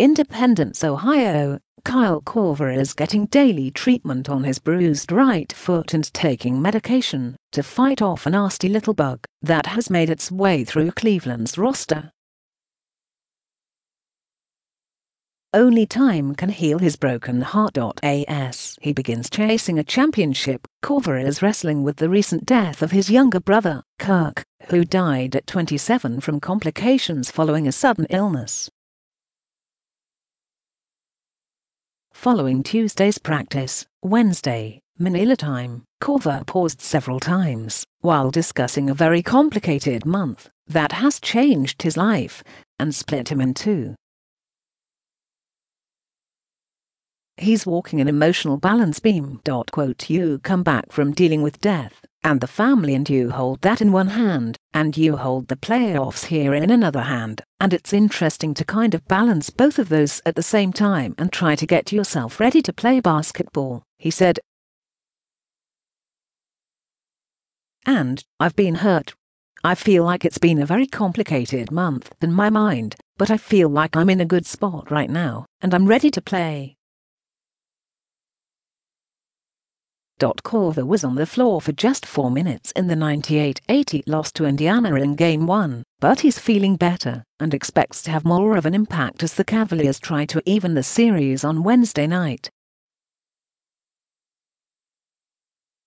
Independence, Ohio, Kyle Korver is getting daily treatment on his bruised right foot and taking medication to fight off a nasty little bug that has made its way through Cleveland's roster. Only time can heal his broken heart. As he begins chasing a championship, Korver is wrestling with the recent death of his younger brother, Kirk, who died at 27 from complications following a sudden illness. Following Tuesday's practice, Wednesday, Manila time, Korver paused several times while discussing a very complicated month that has changed his life and split him in two. He's walking an emotional balance beam. Quote, you come back from dealing with death and the family and you hold that in one hand and you hold the playoffs here in another hand and it's interesting to kind of balance both of those at the same time and try to get yourself ready to play basketball, he said. And, I've been hurt. I feel like it's been a very complicated month in my mind, but I feel like I'm in a good spot right now, and I'm ready to play. Korver was on the floor for just four minutes in the 98-80 loss to Indiana in Game 1, but he's feeling better and expects to have more of an impact as the Cavaliers try to even the series on Wednesday night.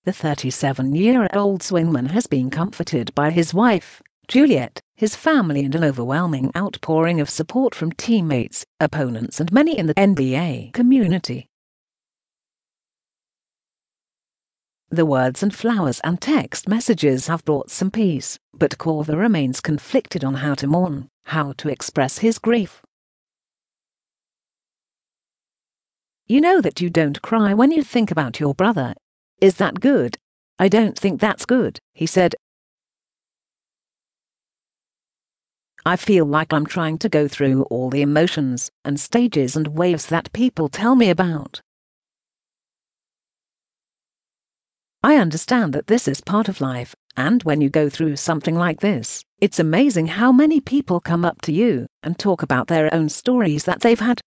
The 37-year-old swingman has been comforted by his wife, Juliet, his family and an overwhelming outpouring of support from teammates, opponents and many in the NBA community. The words and flowers and text messages have brought some peace, but Korver remains conflicted on how to mourn, how to express his grief. You know that you don't cry when you think about your brother. Is that good? I don't think that's good, he said. I feel like I'm trying to go through all the emotions and stages and waves that people tell me about. I understand that this is part of life, and when you go through something like this, it's amazing how many people come up to you and talk about their own stories that they've had.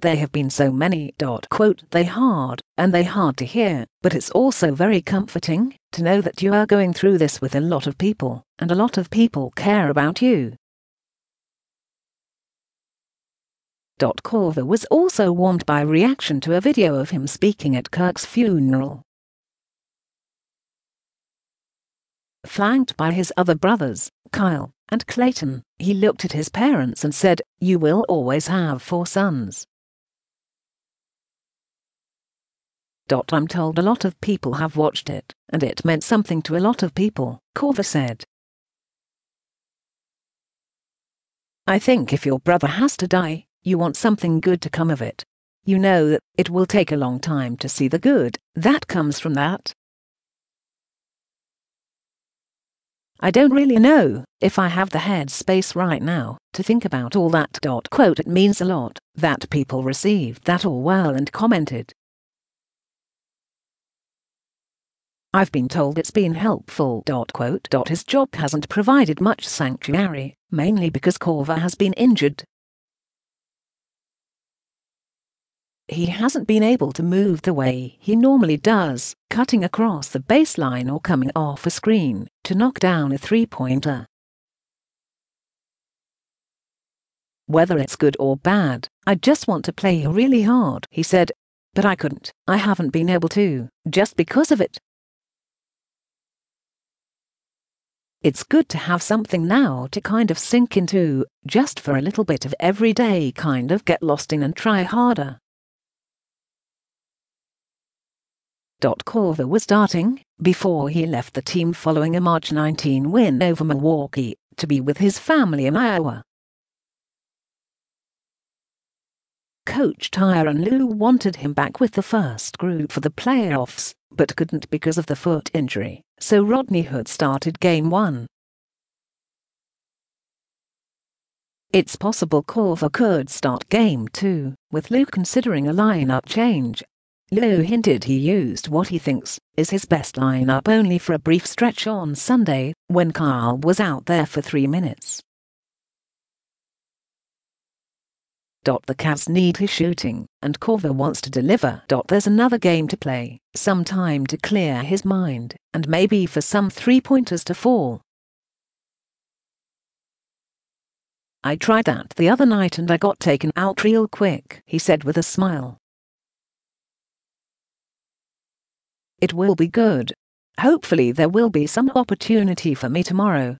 There have been so many. Dot, Quote, they hard, and they hard to hear, but it's also very comforting to know that you are going through this with a lot of people, and a lot of people care about you. Korver was also warmed by reaction to a video of him speaking at Kirk's funeral. Flanked by his other brothers, Kyle and Klayton, he looked at his parents and said, You will always have four sons. I'm told a lot of people have watched it, and it meant something to a lot of people, Korver said. I think if your brother has to die, you want something good to come of it. You know that it will take a long time to see the good that comes from that. I don't really know if I have the head space right now to think about all that. Dot Quote, it means a lot that people received that all well and commented. I've been told it's been helpful. Dot Quote, dot, his job hasn't provided much sanctuary, mainly because Korver has been injured he hasn't been able to move the way he normally does, cutting across the baseline or coming off a screen to knock down a three-pointer. Whether it's good or bad, I just want to play really hard, he said. But I couldn't, I haven't been able to, just because of it. It's good to have something now to kind of sink into, just for a little bit of every day kind of get lost in and try harder. Korver was starting before he left the team following a March 19 win over Milwaukee to be with his family in Iowa. Coach Tyronn Lue wanted him back with the first group for the playoffs, but couldn't because of the foot injury, so Rodney Hood started Game 1. It's possible Korver could start Game 2, with Lue considering a lineup change Lue hinted he used what he thinks is his best lineup only for a brief stretch on Sunday when Kyle was out there for three minutes. The Cavs need his shooting, and Korver wants to deliver. There's another game to play, some time to clear his mind, and maybe for some three-pointers to fall. I tried that the other night and I got taken out real quick, he said with a smile. It will be good. Hopefully there will be some opportunity for me tomorrow.